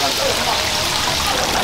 かった。